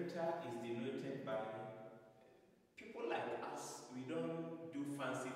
is denoted by people like us. We don't do fancy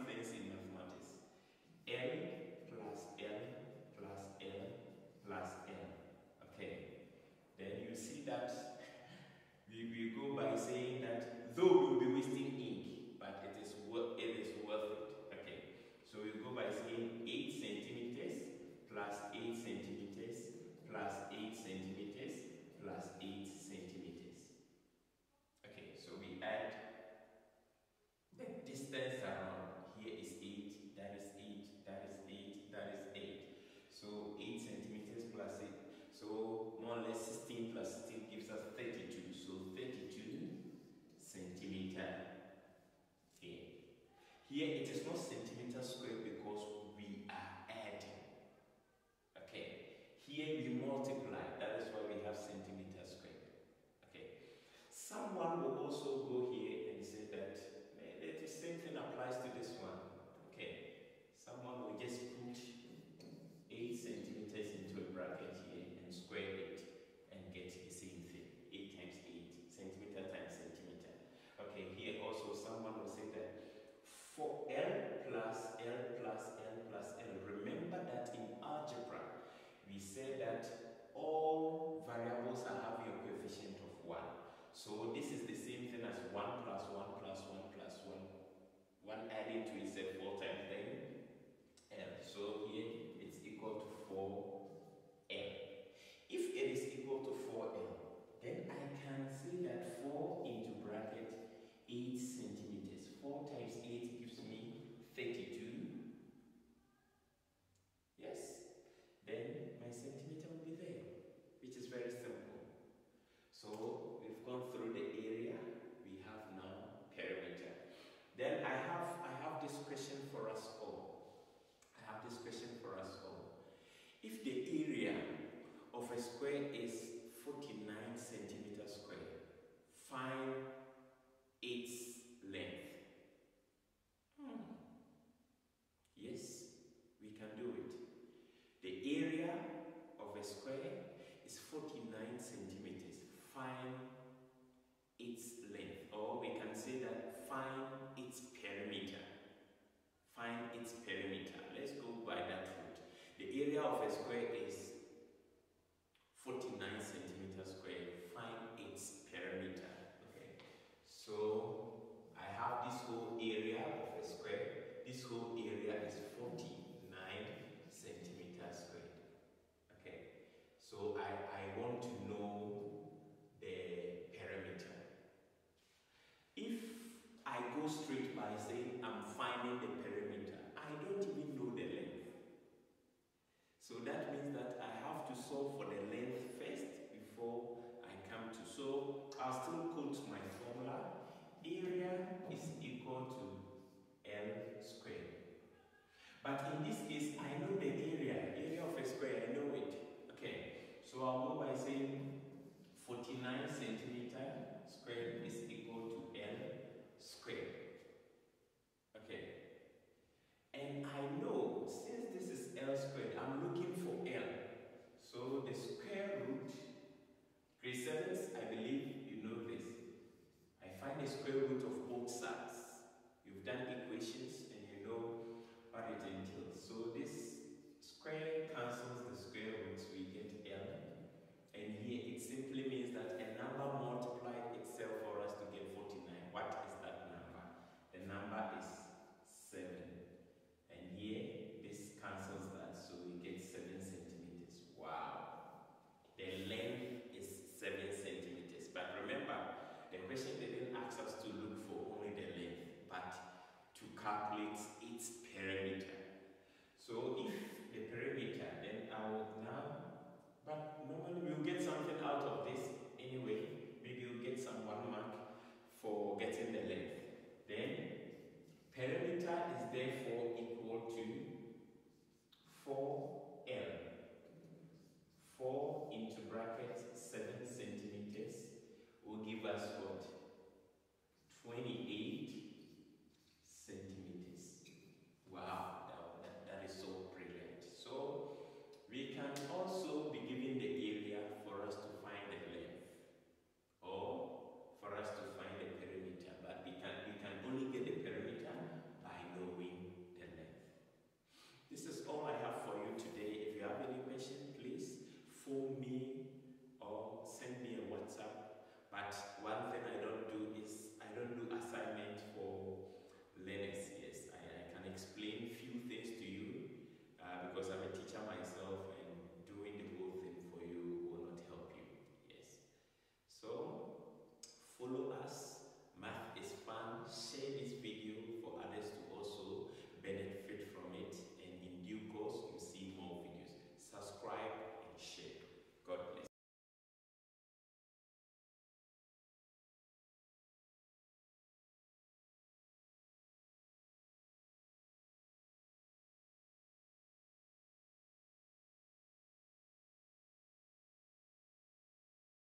So more or less 16 plus 16 gives us 32. So 32 centimeter thin. Here it is not centimeter square because we are adding. Okay. Here we multiply. That is why we have centimeter square. Okay. Someone will also go here and say that the same thing applies to this one. Okay. Someone will just 49 centimeters. Find its length, or we can say that find its perimeter. Find its perimeter. Let's go by that route. The area of a square is 49 centimeters square. is equal to L squared. But in this case, I know the area, area of a square, I know it. Okay, so I'll go by saying 49 centimeters